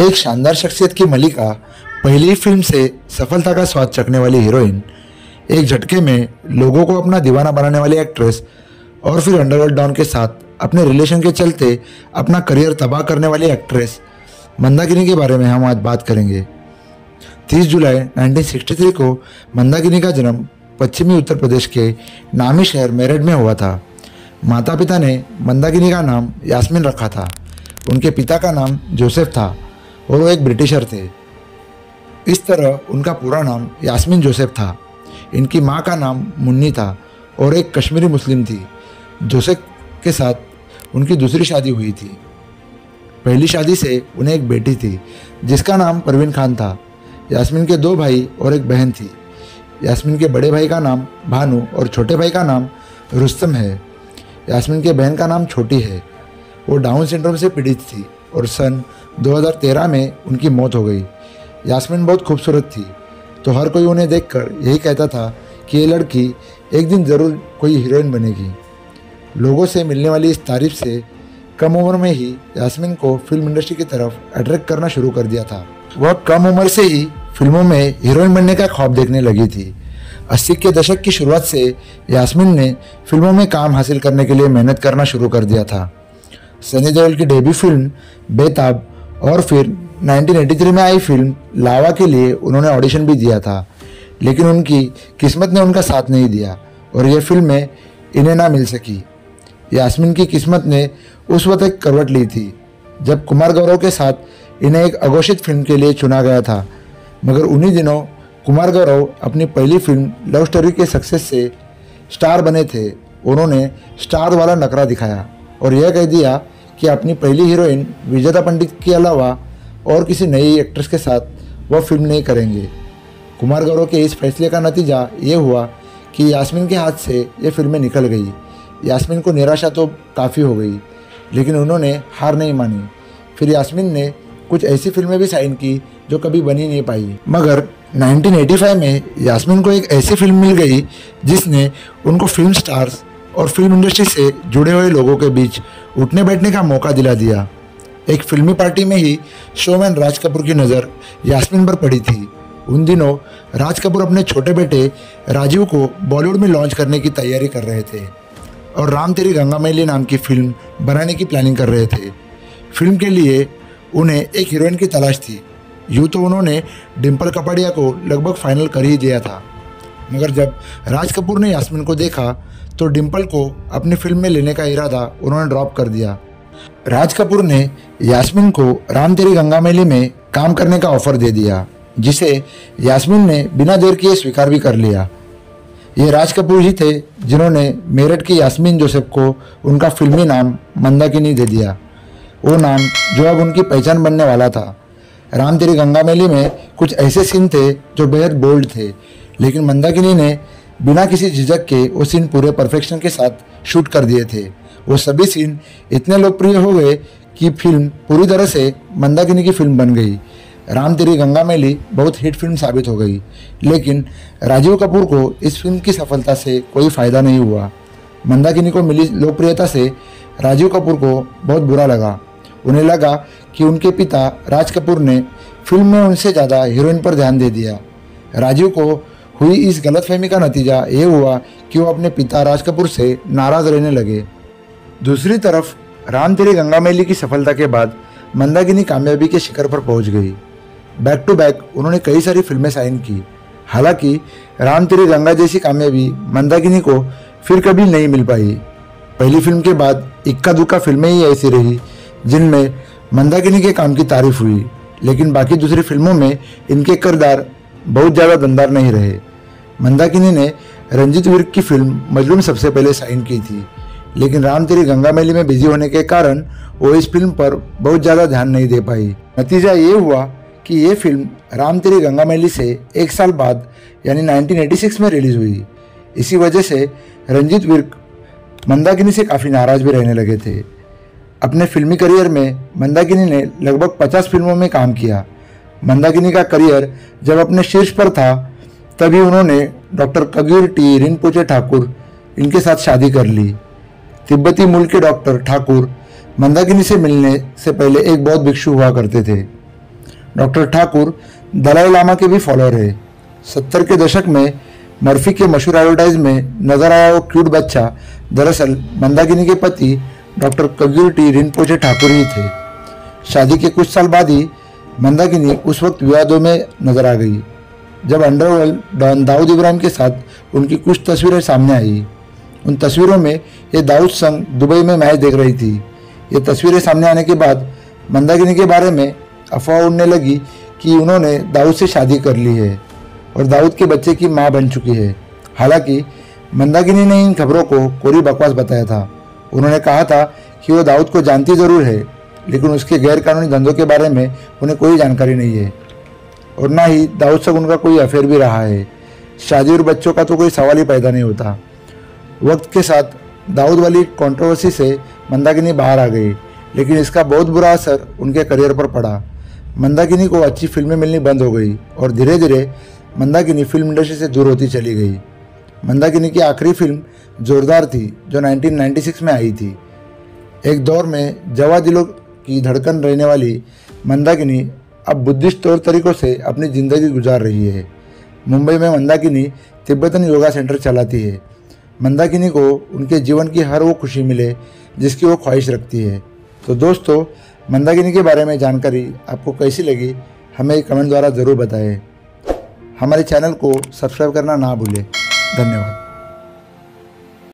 एक शानदार शख्सियत की मलिका पहली फ़िल्म से सफलता का स्वाद चखने वाली हीरोइन, एक झटके में लोगों को अपना दीवाना बनाने वाली एक्ट्रेस और फिर अंडरवर्ल्ड डॉन के साथ अपने रिलेशन के चलते अपना करियर तबाह करने वाली एक्ट्रेस मंदाकिनी के बारे में हम आज बात करेंगे। 30 जुलाई 1963 को मंदाकिनी का जन्म पश्चिमी उत्तर प्रदेश के नामी शहर मेरठ में हुआ था। माता पिता ने मंदाकिनी का नाम यास्मीन रखा था। उनके पिता का नाम जोसेफ था। और वो एक ब्रिटिशर थे। इस तरह उनका पूरा नाम यास्मीन जोसेफ था। इनकी माँ का नाम मुन्नी था और एक कश्मीरी मुस्लिम थी। जोसेफ के साथ उनकी दूसरी शादी हुई थी। पहली शादी से उन्हें एक बेटी थी, जिसका नाम परवीन खान था। यास्मीन के दो भाई और एक बहन थी। यास्मीन के बड़े भाई का नाम भानु और छोटे भाई का नाम रुस्तम है। यास्मीन के बहन का नाम छोटी है। वो डाउन सिंड्रोम से पीड़ित थी और सन 2013 में उनकी मौत हो गई। यास्मीन बहुत खूबसूरत थी तो हर कोई उन्हें देखकर यही कहता था कि ये लड़की एक दिन ज़रूर कोई हीरोइन बनेगी। लोगों से मिलने वाली इस तारीफ़ से कम उम्र में ही यास्मीन को फ़िल्म इंडस्ट्री की तरफ़ अट्रैक्ट करना शुरू कर दिया था। वह कम उम्र से ही फ़िल्मों में हीरोइन बनने का ख्वाब देखने लगी थी। अस्सी के दशक की शुरुआत से यास्मीन ने फ़िल्मों में काम हासिल करने के लिए मेहनत करना शुरू कर दिया था। सनी देओल की डेब्यू फ़िल्म बेताब और फिर 1983 में आई फ़िल्म लावा के लिए उन्होंने ऑडिशन भी दिया था, लेकिन उनकी किस्मत ने उनका साथ नहीं दिया और ये फ़िल्में इन्हें ना मिल सकी। यास्मीन की किस्मत ने उस वक्त एक करवट ली थी, जब कुमार गौरव के साथ इन्हें एक अघोषित फ़िल्म के लिए चुना गया था। मगर उन्हीं दिनों कुमार गौरव अपनी पहली फ़िल्म लव स्टोरी के सक्सेस से स्टार बने थे। उन्होंने स्टार वाला नकरा दिखाया और यह कह दिया कि अपनी पहली हीरोइन विजेता पंडित के अलावा और किसी नई एक्ट्रेस के साथ वह फ़िल्म नहीं करेंगे। कुमार गौरव के इस फैसले का नतीजा ये हुआ कि यास्मीन के हाथ से ये फ़िल्में निकल गई। यास्मीन को निराशा तो काफ़ी हो गई, लेकिन उन्होंने हार नहीं मानी। फिर यास्मीन ने कुछ ऐसी फ़िल्में भी साइन की जो कभी बनी नहीं पाई। मगर 1985 में यास्मीन को एक ऐसी फ़िल्म मिल गई जिसने उनको फ़िल्म स्टार्स और फ़िल्म इंडस्ट्री से जुड़े हुए लोगों के बीच उठने बैठने का मौका दिला दिया। एक फिल्मी पार्टी में ही शोमैन राज कपूर की नज़र यास्मीन पर पड़ी थी। उन दिनों राज कपूर अपने छोटे बेटे राजीव को बॉलीवुड में लॉन्च करने की तैयारी कर रहे थे और राम तेरी गंगा मैली नाम की फ़िल्म बनाने की प्लानिंग कर रहे थे। फ़िल्म के लिए उन्हें एक हीरोइन की तलाश थी। यूँ तो उन्होंने डिम्पल कपाड़िया को लगभग फाइनल कर ही दिया था। मगर जब राज कपूर ने यास्मीन को देखा तो डिम्पल को अपनी फ़िल्म में लेने का इरादा उन्होंने ड्रॉप कर दिया। राज कपूर ने यास्मीन को राम तेरी गंगा मैली में काम करने का ऑफ़र दे दिया, जिसे यास्मीन ने बिना देर किए स्वीकार भी कर लिया। ये राज कपूर ही थे जिन्होंने मेरठ की यास्मीन जोसेफ को उनका फिल्मी नाम मंदाकिनी दे दिया। वो नाम जो अब उनकी पहचान बनने वाला था। राम तेरी गंगा मैली में कुछ ऐसे सीन थे जो बेहद बोल्ड थे। लेकिन मंदाकिनी ने बिना किसी झिझक के वो सीन पूरे परफेक्शन के साथ शूट कर दिए थे। वो सभी सीन इतने लोकप्रिय हो गए कि फ़िल्म पूरी तरह से मंदाकिनी की फ़िल्म बन गई। राम तेरी गंगा मैली बहुत हिट फ़िल्म साबित हो गई। लेकिन राजीव कपूर को इस फ़िल्म की सफलता से कोई फ़ायदा नहीं हुआ। मंदाकिनी को मिली लोकप्रियता से राजीव कपूर को बहुत बुरा लगा। उन्हें लगा कि उनके पिता राज कपूर ने फ़िल्म में उनसे ज़्यादा हीरोइन पर ध्यान दे दिया। राजीव को हुई इस गलतफहमी का नतीजा ये हुआ कि वो अपने पिता राज कपूर से नाराज़ रहने लगे। दूसरी तरफ़, राम तेरी गंगा मैली की सफलता के बाद मंदाकिनी कामयाबी के शिखर पर पहुँच गई। बैक टू बैक उन्होंने कई सारी फ़िल्में साइन की। हालाँकि, राम तेरी गंगा जैसी कामयाबी मंदाकिनी को फिर कभी नहीं मिल पाई। पहली फ़िल्म के बाद इक्का दुक्का फ़िल्में ही ऐसी रही, जिनमें मंदाकिनी के काम की तारीफ़ हुई। लेकिन बाकी दूसरी फ़िल्मों में इनके किरदार बहुत ज़्यादा दमदार नहीं रहे। मंदाकिनी ने रंजीत विर्क की फ़िल्म मजलूम सबसे पहले साइन की थी। लेकिन राम तेरी गंगा मैली में बिज़ी होने के कारण वो इस फ़िल्म पर बहुत ज़्यादा ध्यान नहीं दे पाई। नतीजा ये हुआ कि ये फ़िल्म राम तेरी गंगा मैली से एक साल बाद, यानी 1986 में रिलीज़ हुई। इसी वजह से रंजीत विर्क मंदाकिनी से काफ़ी नाराज़ भी रहने लगे थे। अपने फिल्मी करियर में मंदाकिनी ने लगभग 50 फ़िल्मों में काम किया। मंदाकिनी का करियर जब अपने शीर्ष पर था, तभी उन्होंने doctor Kabir T. Rinpoche Thakur इनके साथ शादी कर ली। तिब्बती मूल के डॉक्टर ठाकुर मंदाकिनी से मिलने से पहले एक बहुत भिक्षु हुआ करते थे। डॉक्टर ठाकुर दलाई लामा के भी फॉलोअर है। सत्तर के दशक में मर्फी के मशहूर एडवर्टाइज में नज़र आया वो क्यूट बच्चा, दरअसल मंदाकिनी के पति doctor Kabir T. Rinpoche Thakur ही थे। शादी के कुछ साल बाद ही मंदाकिनी उस वक्त विवादों में नज़र आ गई। जब अंडरवर्ल्ड डॉन दाऊद इब्राहिम के साथ उनकी कुछ तस्वीरें सामने आई। उन तस्वीरों में ये दाऊद संग दुबई में मैच देख रही थी। ये तस्वीरें सामने आने के बाद मंदाकिनी के बारे में अफवाह उड़ने लगी कि उन्होंने दाऊद से शादी कर ली है और दाऊद के बच्चे की माँ बन चुकी है। हालाँकि मंदाकिनी ने इन खबरों को कोरी बकवास बताया था। उन्होंने कहा था कि वो दाऊद को जानती ज़रूर है लेकिन उसके गैरकानूनी धंधों के बारे में उन्हें कोई जानकारी नहीं है। और ना ही दाऊद से उनका कोई अफेयर भी रहा है। शादी और बच्चों का तो कोई सवाल ही पैदा नहीं होता। वक्त के साथ दाऊद वाली कंट्रोवर्सी से मंदाकिनी बाहर आ गई, लेकिन इसका बहुत बुरा असर उनके करियर पर पड़ा। मंदाकिनी को अच्छी फ़िल्में मिलनी बंद हो गई और धीरे धीरे मंदाकिनी फ़िल्म इंडस्ट्री से दूर होती चली गई। मंदाकिनी की आखिरी फ़िल्म जोरदार थी, जो 1996 में आई थी। एक दौर में जवा दिलों की धड़कन रहने वाली मंदाकिनी अब बुद्धिस्ट तौर तरीकों से अपनी ज़िंदगी गुजार रही है। मुंबई में मंदाकिनी तिब्बतन योगा सेंटर चलाती है। मंदाकिनी को उनके जीवन की हर वो खुशी मिले जिसकी वो ख्वाहिश रखती है। तो दोस्तों, मंदाकिनी के बारे में जानकारी आपको कैसी लगी, हमें कमेंट द्वारा ज़रूर बताएँ। हमारे चैनल को सब्सक्राइब करना ना भूलें। धन्यवाद।